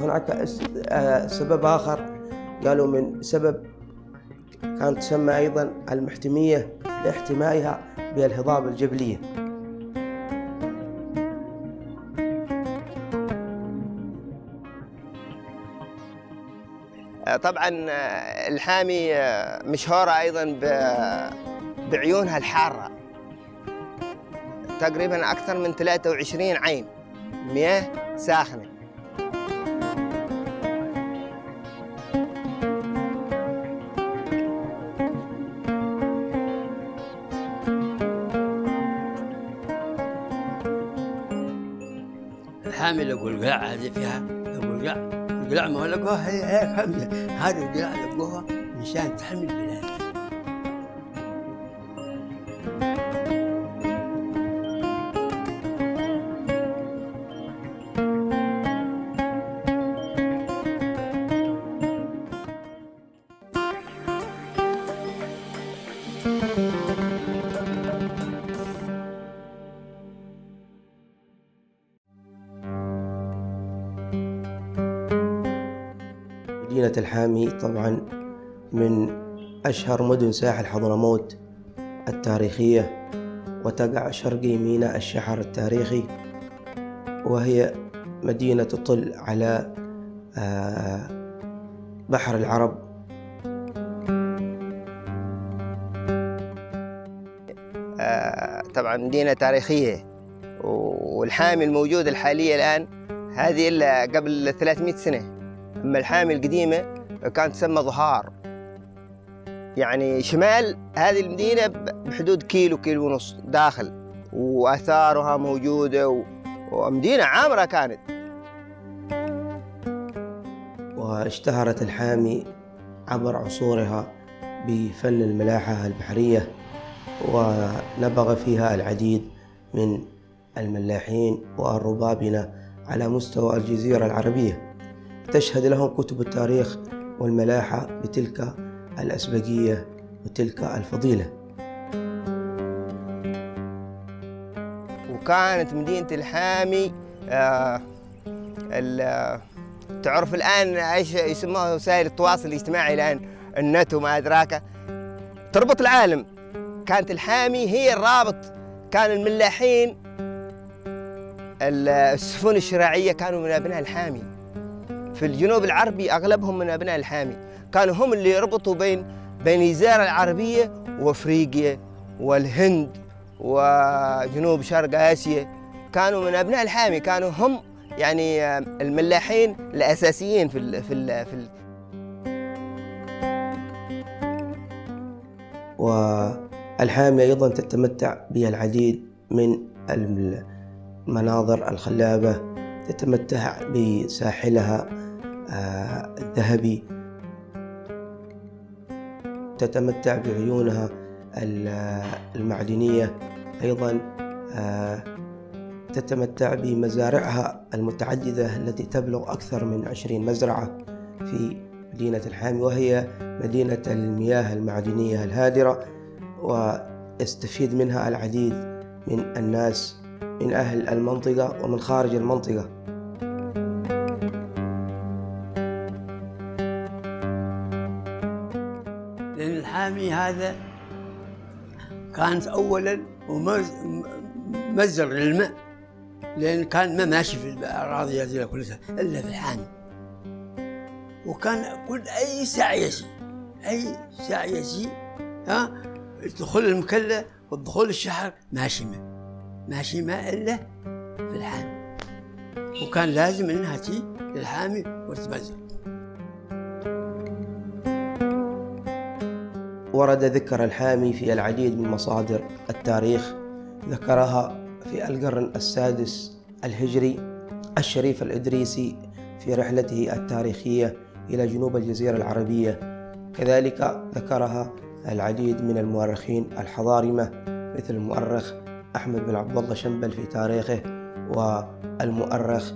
هناك آه، سبب آخر. قالوا من سبب كانت تسمى أيضا المحتمية لاحتمائها بالهضاب الجبلية. آه، طبعا آه، الحامي مشهورة أيضا بعيونها الحارة. تقريبا أكثر من 23 عين. مياه ساخنة. يقول قلع هذه فيها قلع القلع ما لقوها هي همزه هذه القلع لقوها مشان تحمي البلاد مدينة الحامي طبعا من أشهر مدن ساحل حضرموت التاريخية وتقع شرقي ميناء الشحر التاريخي وهي مدينة تطل على آه، بحر العرب. آه، طبعا مدينة تاريخية والحامي الموجود الحالية الآن هذه إلا قبل 300 سنة. أما الحامي القديمة كانت تسمى ظهار. يعني شمال هذه المدينة بحدود كيلو كيلو ونص داخل وآثارها موجودة ومدينة عامرة كانت. واشتهرت الحامي عبر عصورها بفن الملاحة البحرية ونبغ فيها العديد من الملاحين والربابنة على مستوى الجزيرة العربية. تشهد لهم كتب التاريخ والملاحة بتلك الأسبقية وتلك الفضيلة. وكانت مدينة الحامي آه آه، تعرف الآن إيش يسموها وسائل التواصل الاجتماعي الآن؟ النت وما أدراك. تربط العالم. كانت الحامي هي الرابط. كان الملاحين ال- السفن الشراعية كانوا من أبناء الحامي. في الجنوب العربي أغلبهم من أبناء الحامي. كانوا هم اللي يربطوا بين بين الجزيرة العربية وأفريقيا والهند وجنوب شرق آسيا. كانوا من أبناء الحامي. كانوا هم يعني آه، الملاحين الأساسيين في ال في ال في ال والحامي أيضا تتمتع بالعديد من المناظر الخلابة تتمتع بساحلها الذهبي تتمتع بعيونها ال- المعدنية. أيضا آه، تتمتع بمزارعها المتعددة التي تبلغ أكثر من عشرين مزرعة في مدينة الحامي وهي مدينة المياه المعدنية الهادرة ويستفيد منها العديد من الناس من أهل المنطقة ومن خارج المنطقة. هذا كانت أولا ومز- م- مصدر للماء لأن كان ما ماشي في الأراضي هذه كلها إلا في الحامي وكان كل أي ساعة يسي أي ساعة يسي ها دخول المكلة ودخول الشحر ماشي ماء ماشي ماء إلا في الحامي وكان لازم إنها تي للحامي وتتبذل ورد ذكر الحامي في العديد من مصادر التاريخ ذكرها في القرن السادس الهجري الشريف الإدريسي في رحلته التاريخية إلى جنوب الجزيرة العربية. كذلك ذكرها العديد من المؤرخين الحضارمة مثل المؤرخ أحمد بن عبد الله شنبل في تاريخه والمؤرخ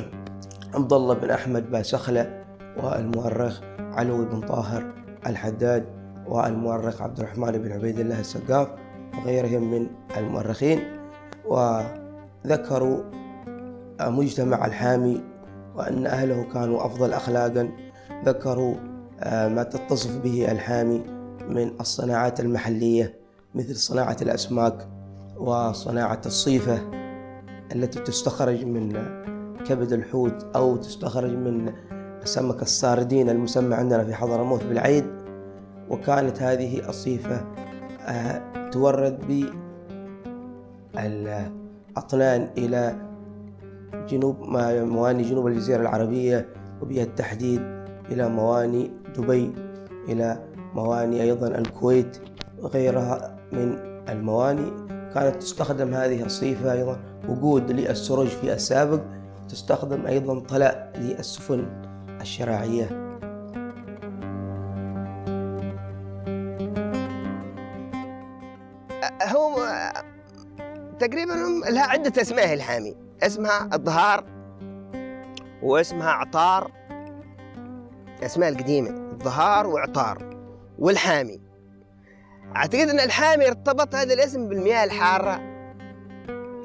عبد الله بن أحمد باسخلة والمؤرخ علوي بن طاهر الحداد. والمؤرخ عبد الرحمن بن عبيد الله السقاف وغيرهم من المؤرخين وذكروا مجتمع الحامي وأن أهله كانوا أفضل أخلاقا ذكروا آه، ما تتصف به الحامي من الصناعات المحلية مثل صناعة الأسماك وصناعة الصيفة التي تستخرج من كبد الحوت أو تستخرج من سمك الساردين المسمى عندنا في حضرموت بالعيد. وكانت هذه الصيفة آه، تورد بالأطنان إلى جنوب مواني جنوب الجزيرة العربية وبها التحديد إلى مواني دبي إلى مواني أيضا الكويت وغيرها من المواني. كانت تستخدم هذه الصيفة أيضا وقود للسرج في السابق تستخدم أيضا طلاء للسفن الشراعية عدة أسماء الحامي؟ اسمها الظهار واسمها عطار. الأسماء القديمة الظهار وعطار. والحامي أعتقد أن الحامي ارتبط هذا الاسم بالمياه الحارة.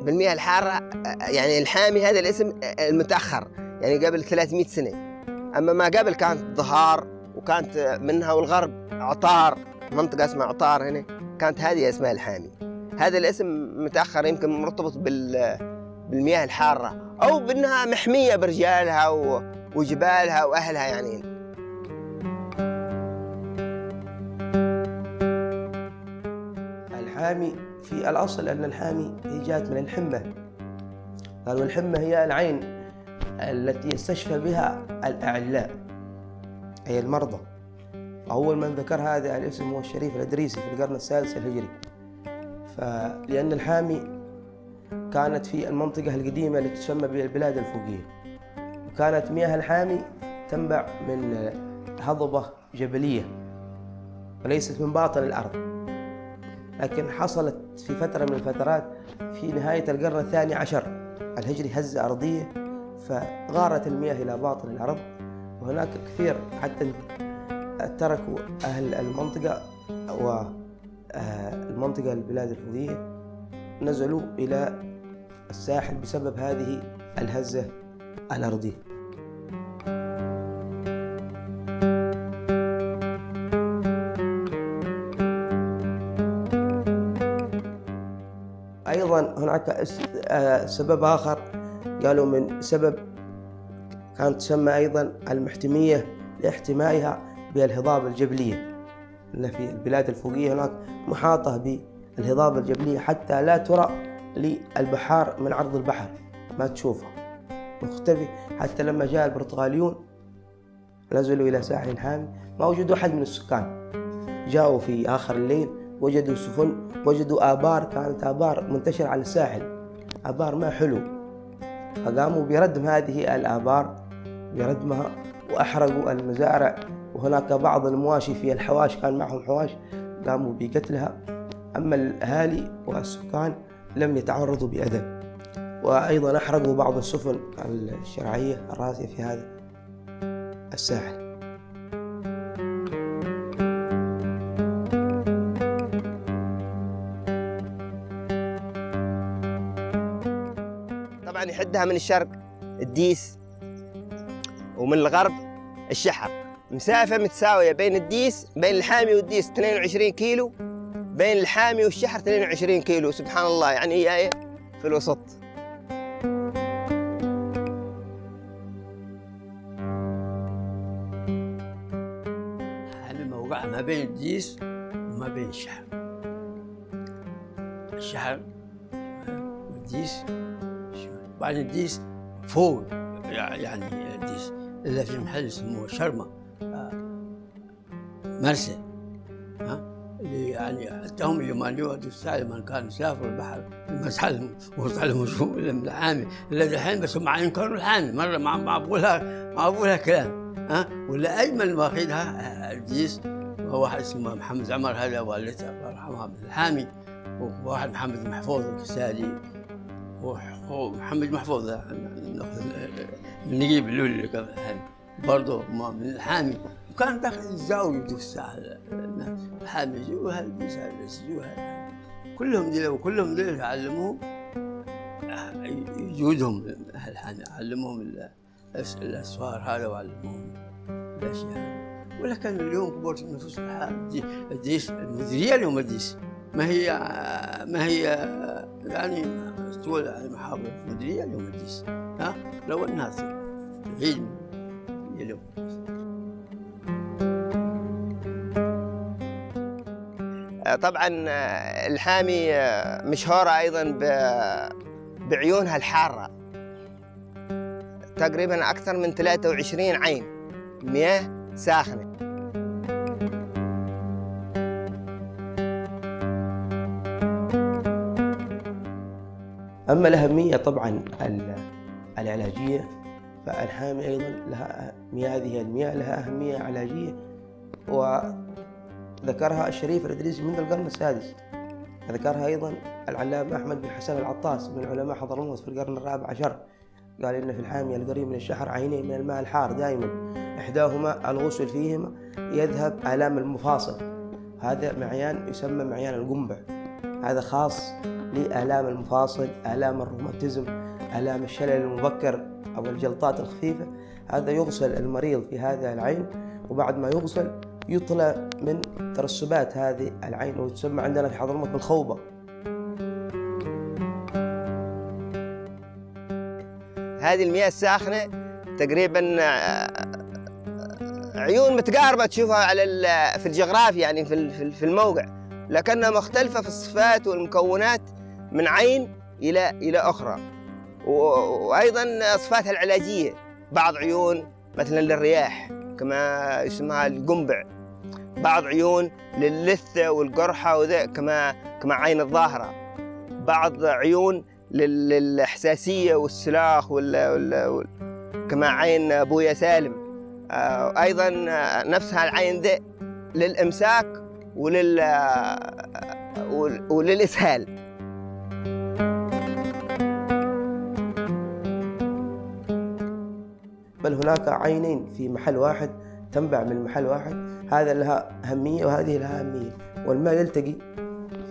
بالمياه الحارة يعني الحامي هذا الاسم المتأخر يعني قبل 300 سنة. أما ما قبل كانت ظهار وكانت منها والغرب عطار منطقة اسمها عطار هنا. كانت هذه اسمها الحامي. هذا الاسم متأخر يمكن مرتبط بال بالمياه الحارة أو بأنها محمية برجالها وجبالها وأهلها يعني. الحامي في الأصل أن الحامي هي جاءت من الحمة. قالوا الحمة هي العين التي يستشفى بها الأعلاء أي المرضى. أول من ذكر هذا الاسم هو الشريف الإدريسي في القرن السادس الهجري. فلأن الحامي كانت في المنطقة القديمة التي تسمى بالبلاد الفوقية. وكانت مياه الحامي تنبع من هضبة جبلية وليست من باطن الأرض. لكن حصلت في فترة من الفترات في نهاية القرن الثاني عشر الهجري هزة أرضية فغارت المياه إلى باطن الأرض. وهناك كثير حتى تركوا أهل المنطقة والمنطقة البلاد الفوقية نزلوا إلى الساحل بسبب هذه الهزة الأرضية. أيضا هناك سبب آخر قالوا من سبب كانت تسمى أيضا المحتمية لاحتمائها بالهضاب الجبلية. أن في البلاد الفوقية هناك محاطة الهضاب الجبلية حتى لا ترى للبحار من عرض البحر ما تشوفها مختفي. حتى لما جاء البرتغاليون نزلوا إلى ساحل حامي. ما وجدوا أحد من السكان. جاءوا في آخر الليل وجدوا سفن وجدوا آبار. كانت آبار منتشرة على الساحل. آبار ما حلو. فقاموا بردم هذه الآبار بردمها وأحرقوا المزارع. وهناك بعض المواشي في الحواش كان معهم حواش قاموا بقتلها. أما الأهالي والسكان لم يتعرضوا بأذى. وأيضا أحرقوا بعض السفن الشرعية الراسية في هذا الساحل طبعا يحدها من الشرق الديس ومن الغرب الشحر. مسافة متساوية بين الديس بين الحامي والديس 22 كيلو بين الحامي والشحر 22 كيلو. سبحان الله يعني هي إيه؟ في الوسط. موقع ما بين الديس وما بين الشحر؟ الشحر والديس بعد الديس فوق يعني الديس إلا في محل اسمه شرمة. آه، مرسى اللي يعني حتى هم اللي ما يودوا الساعة لما كانوا يسافروا البحر المسحل وصلهم شو من الحامي الا دحين بس مع ينكروا الحامي مرة ما ما بقولها ما بقولها كلام ها ولا اجمل واخذها الجيس هو واحد اسمه محمد عمر هذا والدته الله يرحمها الحامي وواحد محمد محفوظ الكسالي ومحمد محفوظ نجيب اللولي برضه من الحامي وكان داخل الزاوية ديك الساعة الحامي يجوها المسدس يجوها كلهم دي وكلهم دي علموهم جودهم الحامي علموهم الاسفار هذا وعلموهم الأشياء. ولكن اليوم كبرت النفوس الدي- الديس المديريه اليوم الديس ما هي ما هي يعني يعني محافظه المديريه اليوم الديس ها؟ لو الناس العيد اليوم طبعا آه، الحامي آه، مشهورة أيضا بعيونها الحارة. تقريبا أكثر من 23 عين. مياه ساخنة. أما الأهمية طبعا ال- العلاجية فالحامي أيضا لها هذه المياه لها أهمية علاجية. وذكرها الشريف الإدريسي منذ القرن السادس. ذكرها أيضا العلامة أحمد بن حسن العطاس من علماء حضرموت في القرن الرابع عشر. قال إن في الحامية القريب من الشحر عينين من الماء الحار دائما. إحداهما الغسل فيهما يذهب آلام المفاصل. هذا معيان يسمى معيان القنبع. هذا خاص لآلام المفاصل آلام الروماتيزم آلام الشلل المبكر أو الجلطات الخفيفة. هذا يغسل المريض في هذا العين وبعد ما يغسل يطلى من ترسبات هذه العين وتسمى عندنا في حضرموت بالخوبة هذه المياه الساخنة تقريبا آه، عيون متقاربة تشوفها على في الجغرافيا يعني في في ال- في الموقع. لكنها مختلفة في الصفات والمكونات من عين إلى إلى أخرى. وأيضا صفاتها العلاجية. بعض عيون مثلا للرياح كما يسمى القنبع. بعض عيون للثة والقرحة وذا كما كما عين الظاهرة. بعض عيون لل- للإحساسية والسلاخ وال... وال... وال... كما عين أبويا سالم. آه، أيضا آه، نفسها العين ذي للإمساك ولل آه، ول- وللإسهال. بل هناك عينين في محل واحد تنبع من محل واحد هذا لها أهمية وهذه لها أهمية. والماء يلتقي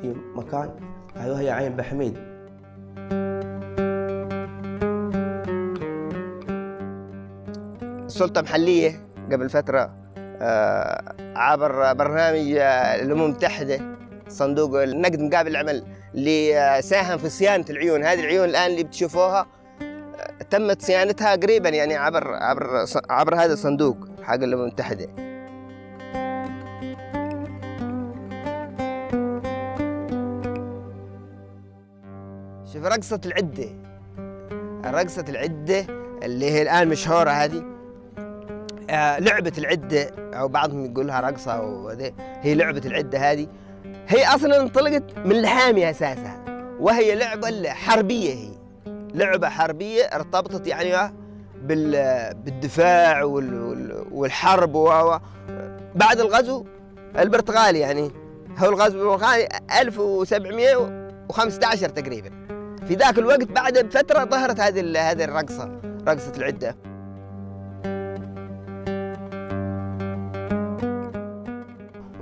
في مكان هذه هي عين بحميد. السلطة محلية قبل فترة آه، عبر برنامج آه، الأمم المتحدة صندوق النقد مقابل العمل اللي ساهم في صيانة العيون. هذه العيون الآن اللي بتشوفوها آه، تمت صيانتها قريبا يعني عبر عبر عبر هذا الصندوق. حق الأمم المتحدة شوف رقصة العدة. رقصة العدة اللي هي الآن مشهورة هذه. آه، لعبة العدة أو بعضهم يقولها رقصة وذي هي لعبة العدة هذه. هي أصلا انطلقت من الحامية أساسها وهي لعبة حربية هي. لعبة حربية ارتبطت يعني بال- بالدفاع والحرب و بعد الغزو البرتغالي يعني. هو الغزو البرتغالي 1715 تقريبا. في ذاك الوقت بعد بفترة ظهرت هذه هذه الرقصة رقصة العدة.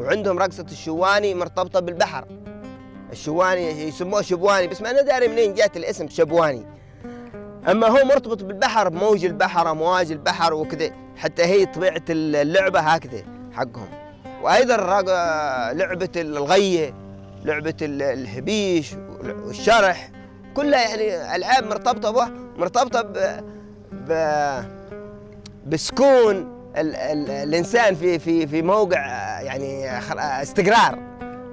وعندهم رقصة الشواني مرتبطة بالبحر. الشواني يسموه شبواني بس ما أنا داري منين جات الاسم شبواني. أما هو مرتبط بالبحر بموج البحر أمواج البحر وكذا حتى هي طبيعة اللعبة هكذا حقهم. وأيضا الرق- لعبة الغية لعبة ال- الهبيش والشرح. كلها يعني ألعاب مرتبطة به مرتبطة ب, ب... بسكون ال... ال... الإنسان في في في موقع يعني استقرار.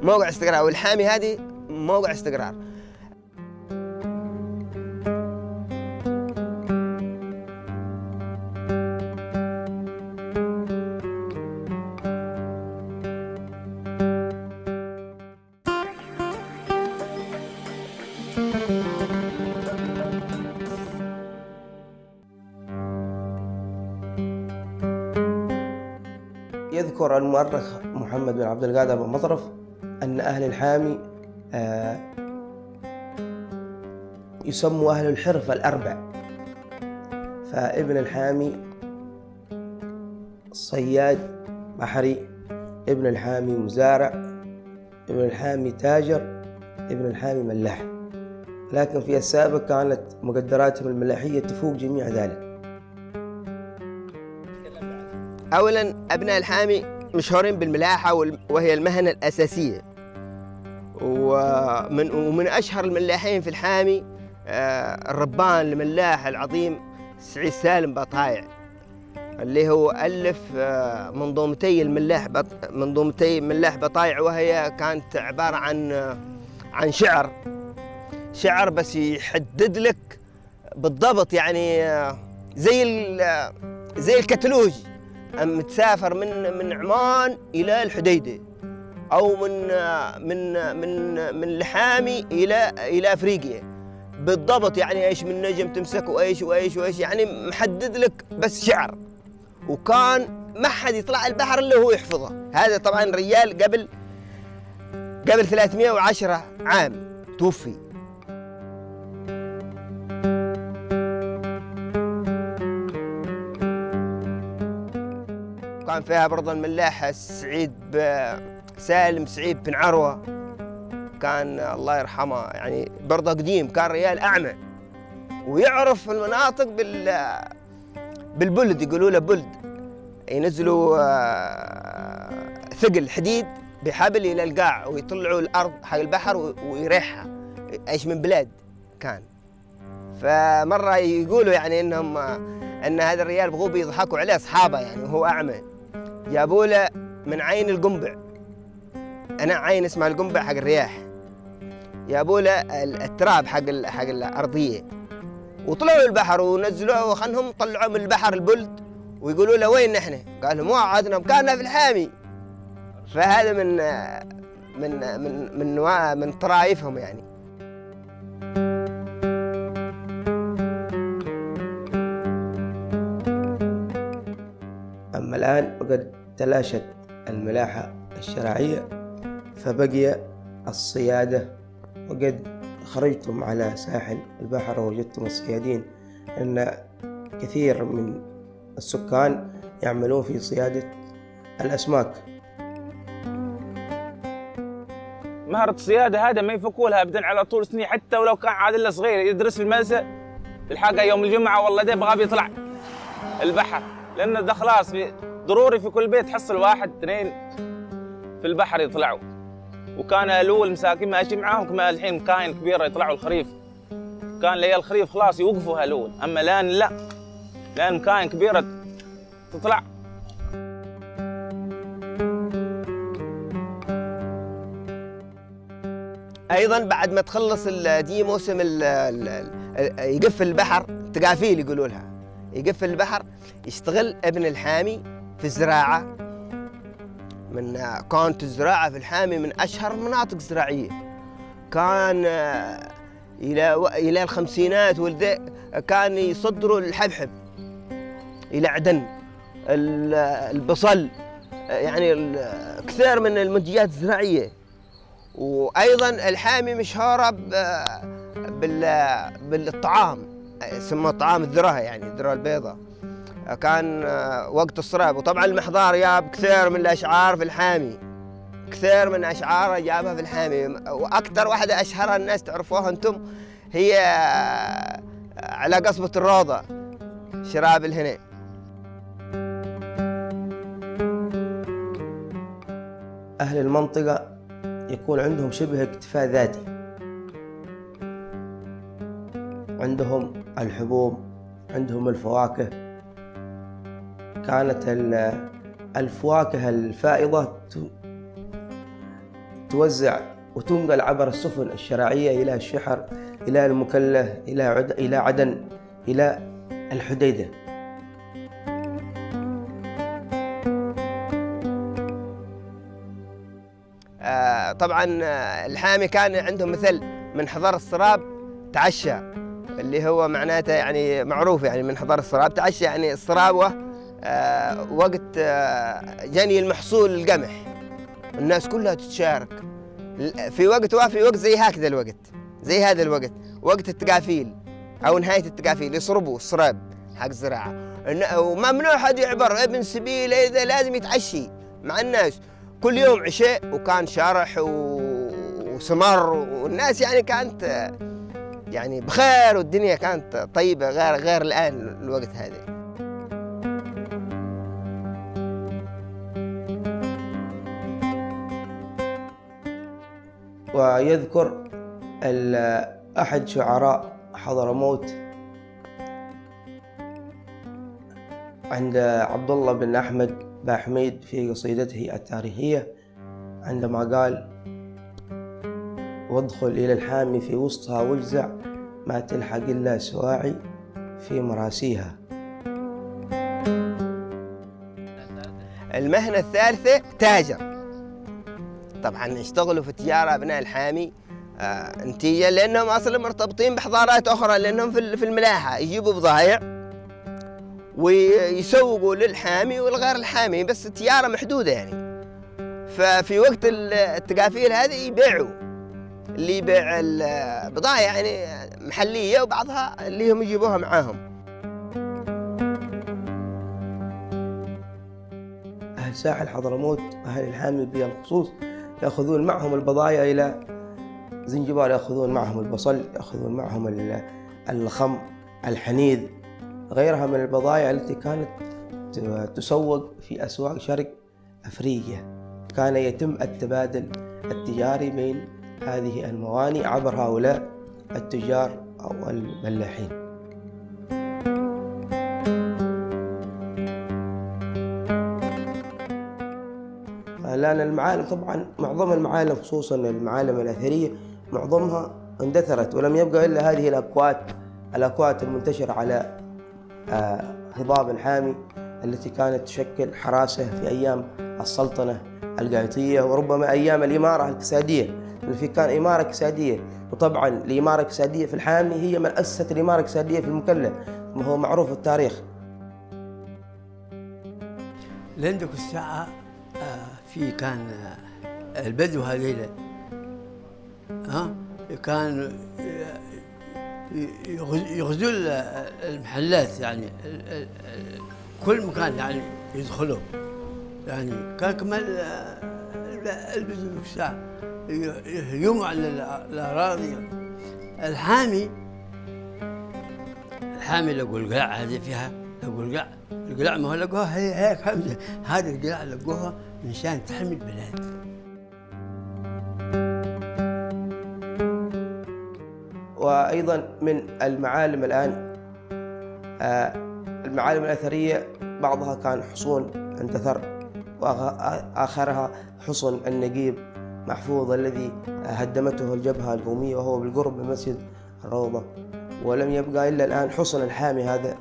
موقع استقرار. والحامي هذه موقع استقرار. المؤرخ محمد بن عبد القادر بن مطرف أن أهل الحامي آه، يسموا أهل الحرف الأربع. فابن الحامي صياد بحري ابن الحامي مزارع ابن الحامي تاجر ابن الحامي ملاح. لكن في السابق كانت مقدراتهم الملاحية تفوق جميع ذلك. اولا أبناء الحامي مشهورين بالملاحة وال- وهي المهنة الأساسية. ومن ومن أشهر الملاحين في الحامي آه، الربان الملاح العظيم سعيد سالم بطايع اللي هو ألف آه، منظومتي الملاح بط... منظومتي ملاح بطايع وهي كانت عبارة عن آه، عن شعر. شعر بس يحدد لك بالضبط يعني زي زي الكتالوج. أم تسافر من من عمان إلى الحديدة أو من من من من الحامي إلى إلى أفريقيا. بالضبط يعني إيش من نجم تمسك وايش وايش وإيش يعني محدد لك بس شعر. وكان ما حد يطلع البحر إلا هو يحفظه. هذا طبعا ريال قبل قبل 310 عام توفي. كان فيها برضه الملاح سعيد سالم سعيد بن عروة. كان الله يرحمه يعني برضه قديم كان ريال أعمى. ويعرف المناطق بال بالبلد يقولوا له بلد. ينزلوا آه، ثقل حديد بحبل إلى القاع ويطلعوا الأرض حق البحر ويريحها. إيش من بلاد كان. فمرة يقولوا يعني إنهم آه، إن هذا الريال بغوا بيضحكوا عليه أصحابه يعني وهو أعمى. جابوا له من عين القنبع. أنا عين اسمها القنبع حق الرياح. جابوا له ال- التراب حق حق الأرضية. وطلعوا البحر ونزلوه وخنهم طلعوا من البحر البلد. ويقولوا له وين نحن؟ قال لهم وعدنا مكاننا في الحامي. فهذا من من من من من طرايفهم يعني. أما الآن وقد تلاشت الملاحة الشرعية فبقي الصيادة. وقد خرجتم على ساحل البحر ووجدتم الصيادين أن كثير من السكان يعملون في صيادة الأسماك. مهرة الصيادة هذا ما يفكوا لها ابدا على طول سنين حتى ولو كان عادل صغير يدرس في المدرسة تلحقها يوم الجمعة والله ده بغى بيطلع البحر لأن ده خلاص ضروري في كل بيت تحصل واحد اثنين في البحر يطلعوا. وكان الأول المساكين ماشي معاهم كما الحين كاين كبيرة يطلعوا الخريف. كان ليال الخريف خلاص يوقفوا الأول أما الآن لا. الآن كاين كبيرة تطلع. أيضا بعد ما تخلص دي موسم يقفل البحر تقافيل يقولوا لها. يقفل البحر يشتغل ابن الحامي في الزراعه من كانت الزراعة في الحامي من أشهر المناطق الزراعيه كان آه، إلى و- إلى الخمسينات والذي كان يصدروا الحبحب إلى عدن ال- البصل يعني كثير من المنتجات الزراعية. وأيضا الحامي بال بالطعام يسموه طعام الذرة يعني الذرة البيضاء. كان آه، وقت الصراب وطبعا المحضار جاب كثير من الأشعار في الحامي. كثير من أشعاره جابها في الحامي. وأكثر واحدة اشهرها الناس تعرفوها أنتم هي آه، على قصبة الروضة شراب الهنا. أهل المنطقة يكون عندهم شبه اكتفاء ذاتي. عندهم الحبوب عندهم الفواكه. كانت ال- الفواكه الفائضة توزع وتنقل عبر السفن الشراعية إلى الشحر إلى المكلة إلى. إلى عدن إلى الحديدة آه، طبعا آه، الحامي كان عندهم مثل من حضر السراب تعشى اللي هو معناته يعني معروف يعني من حضر السراب تعشى يعني السرابوة آه، وقت آه، جني المحصول القمح. الناس كلها تتشارك. في وقت وفي وقت زي هكذا الوقت زي هذا الوقت. وقت التقافيل أو نهاية التقافيل يصربوا السراب حق الزراعه وممنوع حد يعبر ابن سبيل إذا لازم يتعشي مع الناس. كل يوم عشاء وكان شرح وسمر والناس يعني كانت آه، يعني بخير والدنيا كانت طيبة غير غير الآن الوقت هذا. ويذكر أحد شعراء حضرموت عند عبد الله بن أحمد باحميد في قصيدته التاريخية عندما قال وادخل إلى الحامي في وسطها واجزع ما تلحق إلا سواعي في مراسيها. المهنة الثالثة تاجر. طبعا يشتغلوا في التجارة أبناء الحامي آه نتيجة لأنهم أصلا مرتبطين بحضارات أخرى لأنهم في ال- في الملاحة يجيبوا بضائع ويسوقوا للحامي والغير الحامي بس التجارة محدودة يعني. ففي وقت ال- التقافيل هذه يبيعوا اللي يبيع البضائع يعني محلية وبعضها اللي هم يجيبوها معاهم. أهل ساحل حضرموت أهل الحامي بالخصوص يأخذون معهم البضايع إلى زنجبار يأخذون معهم البصل يأخذون معهم ال- الخم الحنيذ. غيرها من البضائع التي كانت تسوق في أسواق شرق أفريقيا. كان يتم التبادل التجاري بين هذه الموانئ عبر هؤلاء التجار أو الملاحين. لأن المعالم طبعا معظم المعالم خصوصا المعالم الأثرية معظمها اندثرت ولم يبقى إلا هذه الأكوات الأكوات المنتشرة على آه، هضاب الحامي التي كانت تشكل حراسة في أيام السلطنة القايطية وربما أيام الإمارة الكسادية لأن في كان إمارة كسادية وطبعا الإمارة الكسادية في الحامي هي من أسست الإمارة الكسادية في المكلا ما هو معروف في التاريخ. لعندك الساعة في كان البدو هذيلا ها؟ كان يغزو المحلات يعني كل مكان يعني يدخلوا. يعني كان كمان البدو الساعة يهجموا على ال- الأراضي الحامي الحامي لقوا القلع هذه فيها لقوا القلع القلع ما هو لقوها هي هيك همزة هذه القلع لقوها من شان تحمي البلاد. وأيضا من المعالم الآن آه، المعالم الأثرية بعضها كان حصون اندثر وآخرها حصن النقيب محفوظ الذي هدمته الجبهة القومية وهو بالقرب من مسجد الروضة. ولم يبقى إلا الآن حصن الحامي هذا.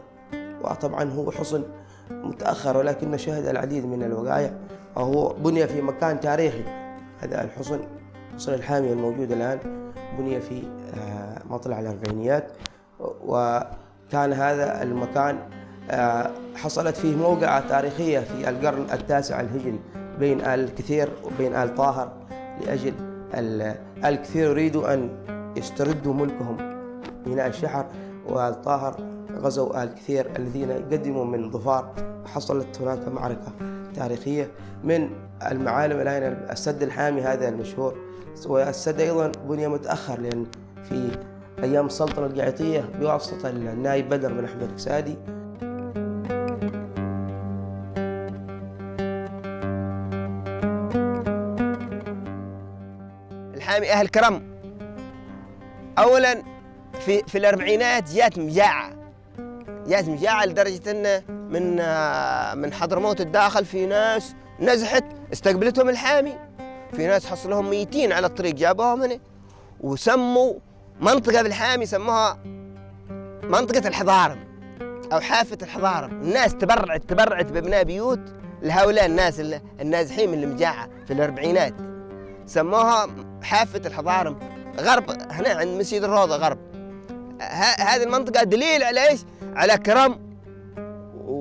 وطبعا هو حصن متأخر ولكنه شهد العديد من الوقائع وهو بني في مكان تاريخي. هذا الحصن حصن الحامي الموجود الآن بني في آه، مطلع الأربعينيات. وكان هذا المكان آه، حصلت فيه موقعة تاريخية في القرن التاسع الهجري بين آل الكثير وبين آل طاهر لأجل آل الكثير يريدوا أن يستردوا ملكهم ميناء الشحر. وآل طاهر غزوا آل كثير الذين قدموا من ظفار حصلت هناك معركة. تاريخية من المعالم الآن السد الحامي هذا المشهور. والسد أيضا بني متأخر لأن في أيام السلطنة القاعطية بواسطة النائب بدر بن أحمد الكسادي الحامي أهل كرم. أولا في في الأربعينات جات مجاعة. جات مجاعة لدرجة أن من آه، من حضرموت الداخل في ناس نزحت استقبلتهم الحامي. في ناس حصلهم ميتين على الطريق جابوهم هنا وسموا منطقة بالحامي سموها منطقة الحضارم أو حافة الحضارم. الناس تبرعت تبرعت ببناء بيوت لهؤلاء الناس النازحين من المجاعة في الأربعينات. سموها حافة الحضارم غرب هنا عند مسجد الروضة غرب. هذه المنطقة دليل على إيش؟ على كرم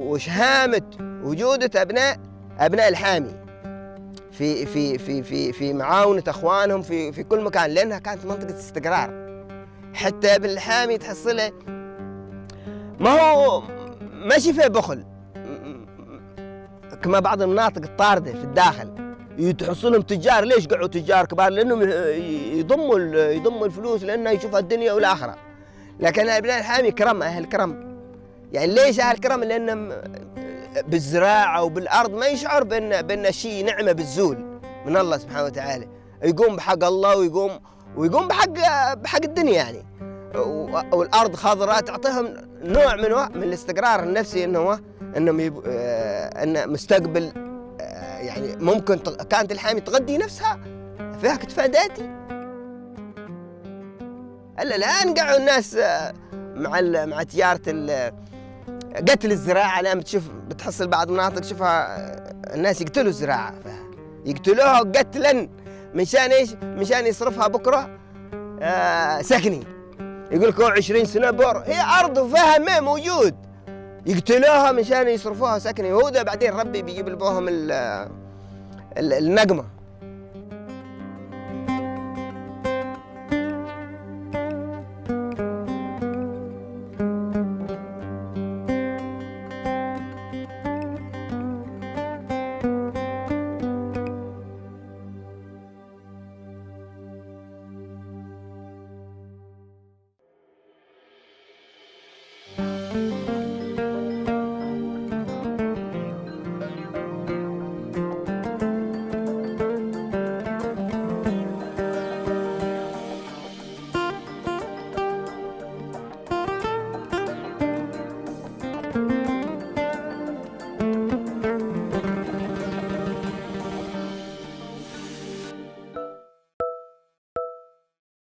وشهامة وجودة أبناء أبناء الحامي. في في في في في معاونة أخوانهم في في كل مكان لأنها كانت منطقة استقرار. حتى بالحامي تحصله ما هو ماشي فيه بخل. كما بعض المناطق الطاردة في الداخل. تحصلهم تجار. ليش قعوا تجار كبار؟ لأنهم يضموا يضموا الفلوس لأنه يشوفها الدنيا والآخرة. لكن أبناء الحامي كرم أهل كرم. يعني ليش أهل كرم؟ لانهم بالزراعة وبالأرض ما يشعر بأن بأن شيء نعمة بالزول من الله سبحانه وتعالى. يقوم بحق الله ويقوم ويقوم بحق بحق الدنيا يعني. والأرض خضراء تعطيهم نوع من من الاستقرار النفسي إنه إنهم. آه، إن مستقبل آه، يعني ممكن كانت الحامي تغذي نفسها فيها كتفها ذاتي. الا الآن قعوا الناس آه، مع مع تجارة ال- قتل الزراعة الان بتشوف بتحصل بعض المناطق تشوفها الناس يقتلوا الزراعة فيها. يقتلوها قتلا مشان إيش؟ مشان يصرفها بكرة آه سكني. يقول لك هو 20 سنة بور هي أرض وفيها ماء موجود يقتلوها مشان يصرفوها سكني. وهو بعدين ربي بيجيب لهم ال- ال- النقمة.